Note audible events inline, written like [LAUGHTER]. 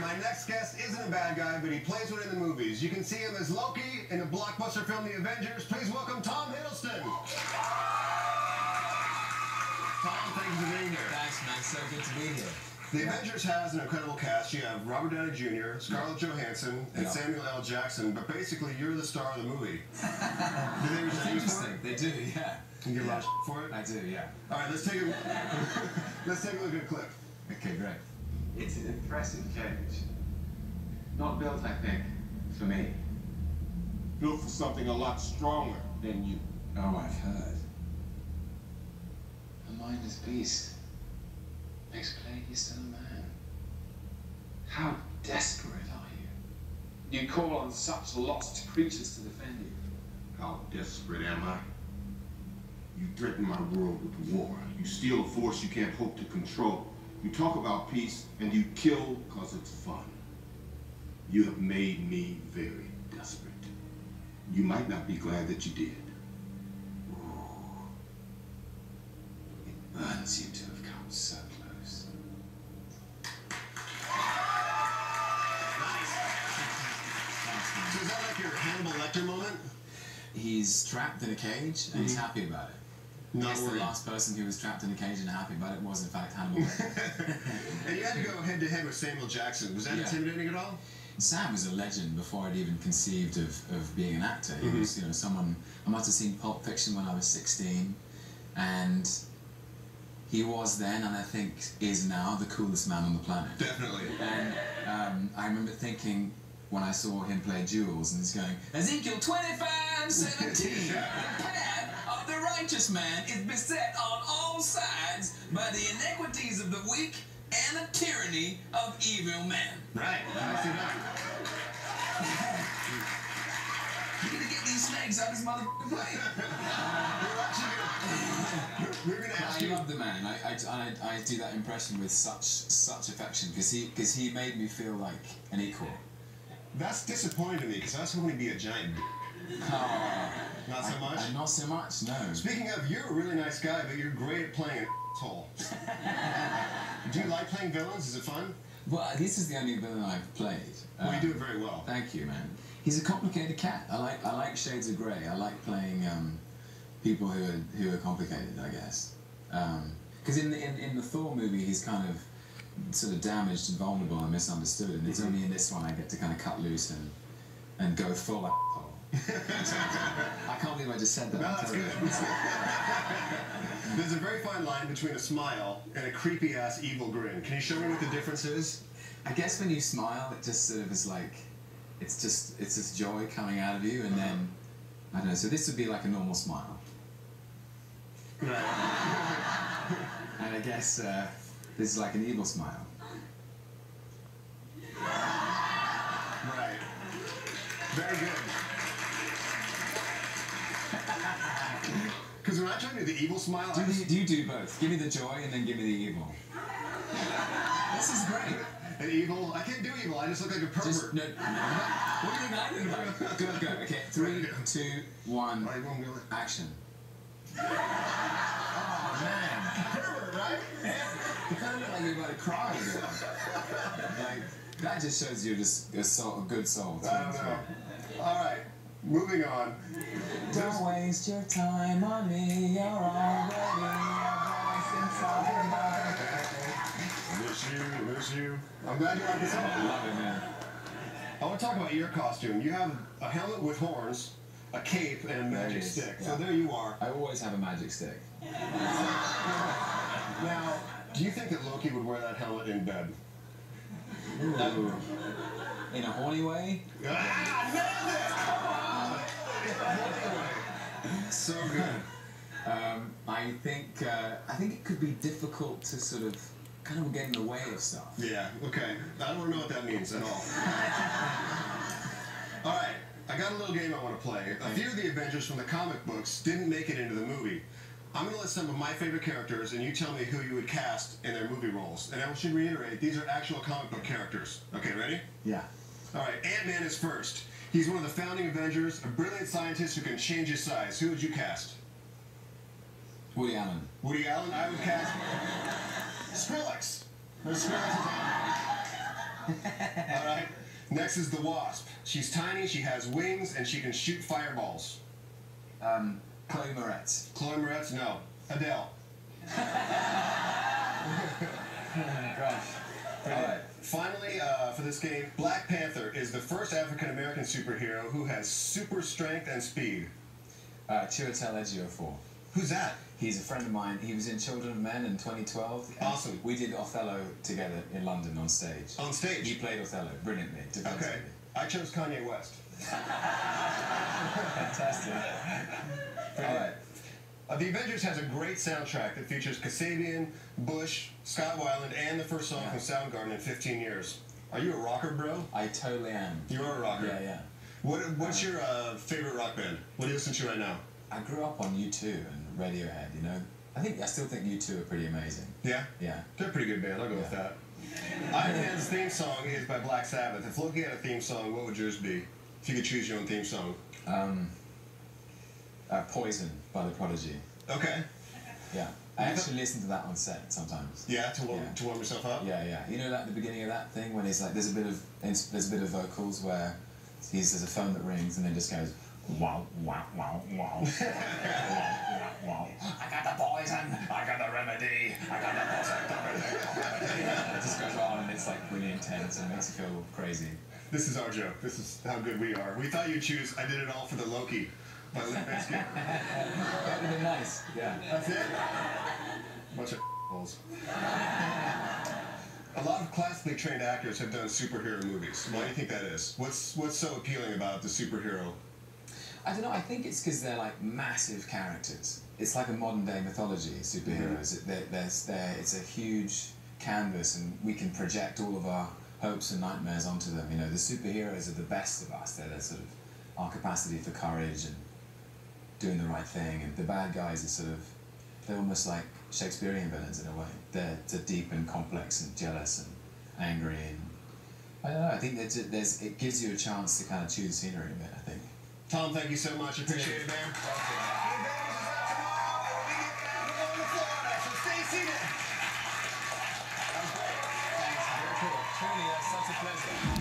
my next guest isn't a bad guy, but he plays one in the movies. You can see him as Loki in the blockbuster film The Avengers. Please welcome Tom Hiddleston. Tom, thank you for being here. Thanks, man. So good to be here. The Avengers has an incredible cast. You have Robert Downey Jr., Scarlett Johansson, and Yeah. Samuel L. Jackson, but basically you're the star of the movie. [LAUGHS] Do they It's respect you interesting. They do, yeah. You get a lot of for it? I do, yeah. All right, let's take a [LAUGHS] let's take a look at a clip. Okay, great. It's an impressive change. Not built, I think, for me. built for something a lot stronger than you. Oh, I've heard. A mindless beast makes plain he's still a man. How desperate are you? You call on such lost creatures to defend you. How desperate am I? You threaten my world with war. You steal a force you can't hope to control. You talk about peace and you kill because it's fun. You have made me very desperate. You might not be glad that you did. Ooh. It burns you to have come so close. So is that like your Hannibal Lecter moment? He's trapped in a cage and he's mm-hmm. happy about it. Not Yes, the last person who was trapped in a cage and happy about it was, in fact, Hannibal [LAUGHS] and you had to go head to head with Samuel Jackson. Was that Yeah. intimidating at all? Sam was a legend before I'd even conceived of, of being an actor. He was, you know, someone I must have seen Pulp Fiction when I was 16, and he was then, and I think is now, the coolest man on the planet. Definitely. And um, I remember thinking when I saw him play Jules, and he's going, Ezekiel 25, 17, [LAUGHS] the path of the righteous man is beset on all sides by the iniquities of the weak and the tyranny of evil men. Right. I see that. You gotta get these snakes out of this motherfucking plate. We're to ask I you. love the man. I, I, I, I do that impression with such such affection because he because he made me feel like an equal. That's disappointing to me because I was hoping to be a giant. Oh, Not so much. I- not so much. No. Speaking of, you're a really nice guy, but you're great at playing [LAUGHS] an asshole. do you like playing villains? Is it fun? Well, this is the only villain I've played. well, you Uh, do it very well. Thank you, man. He's a complicated cat. I like I like Shades of Grey. I like playing um, people who are who are complicated. I guess because in the in, in the Thor movie he's kind of sort of damaged and vulnerable and misunderstood, and it's only in this one I get to kind of cut loose and and go full. I can't believe I just said that. No, that's good. [LAUGHS] There's a very fine line between a smile and a creepy ass evil grin. Can you show me what the difference is? I guess when you smile, it just sort of is like, it's just it's this joy coming out of you, and then I don't know. So this would be like a normal smile, Right. and I guess uh, this is like an evil smile. Right. Very good. I try to do the evil smile, Do just, do you do both? Give me the joy and then give me the evil. This is great. an evil. I can't do evil. I just look like a pervert. Just no. [LAUGHS] What do you think I look like? Go go. Okay, three, two, one, Right, one go. action. Oh man. Pervert, right? You kind of look like you're about to cry again. [LAUGHS] like, that just shows you're just a, soul, a good soul. I don't know. All right, moving on. Don't waste your time on me, you're already a voice inside my. Miss you, miss you. I'm glad you like this song. Love it, man. I want to talk about your costume. You have a helmet with horns, a cape, and a magic stick. yeah. So there you are. I always have a magic stick. Now, do you think that Loki would wear that helmet in bed? Ooh. In a horny way? Ah, nailed it! So good. Um, I think uh, I think it could be difficult to sort of kind of get in the way of stuff. Yeah, okay. I don't know what that means at all. [LAUGHS] all right, I got a little game I want to play. A few of the Avengers from the comic books didn't make it into the movie. I'm going to list some of my favorite characters, and you tell me who you would cast in their movie roles. And I should reiterate, these are actual comic book characters. Okay, ready? Yeah. All right, Ant-Man is first. He's one of the founding Avengers, a brilliant scientist who can change his size. Who would you cast? Woody Allen. Woody Allen, I would cast Skrillex. There's Skrillex is. [LAUGHS] All right. Next is the Wasp. She's tiny, she has wings, and she can shoot fireballs. Um, Chloe Moretz. Chloe Moretz? No. Adele. [LAUGHS] Gosh. All right. Finally, uh, for this game, Black Panther is the first African American superhero who has super strength and speed. Uh, Chiwetel Ejiofor. Who's that? He's a friend of mine. He was in Children of Men in 2012. Awesome. We did Othello together in London on stage. On stage? He played Othello brilliantly. Okay. I chose Kanye West. [LAUGHS] Fantastic. [LAUGHS] All right. Uh, the Avengers has a great soundtrack that features Kasabian, Bush, Scott Weiland, and the first song Yeah. from Soundgarden in 15 years. Are you a rocker, bro? I totally am. You are a rocker. Yeah, yeah. What, what's your uh, favorite rock band? What do you listen to right now? I grew up on U2 and Radiohead, you know. I think I still think U2 are pretty amazing. Yeah? Yeah. They're a pretty good band. I'll go with Yeah. that. Iron Man's theme song is by Black Sabbath. If Loki had a theme song, what would yours be? If you could choose your own theme song. Um, uh, Poison by The Prodigy. Okay. Yeah. I actually listen to that on set sometimes. Yeah, to warm, Yeah. to warm yourself up? Yeah, yeah. You know, like the beginning of that thing when he's like, there's a bit of there's a bit of vocals where he's there's a phone that rings and then just goes wow wow wow wow wow [LAUGHS] wow. I got the poison. I got the remedy. I got the poison. it just goes on and it's like really intense and makes you feel crazy. This is our joke. This is how good we are. We thought you'd choose I Did It All for the Loki by Limp Bizkit. That would have been nice. Yeah. That's it? Bunch of holes. A lot of classically trained actors have done superhero movies. Why do you think that is? What's what's so appealing about the superhero? I don't know. I think it's because they're like massive characters. It's like a modern day mythology. Superheroes. It They're, they're, they're, it's a huge canvas, and we can project all of our hopes and nightmares onto them. You know, the superheroes are the best of us. They're, they're sort of our capacity for courage and doing the right thing, and the bad guys are sort of they're almost like Shakespearean villains in a way. They're, they're deep and complex and jealous and angry and I don't know. I think that there's it gives you a chance to kind of choose the scenery a bit. I think. Tom, thank you so much. Appreciate it, man. Thanks. Very cool. Truly, that's such a pleasure.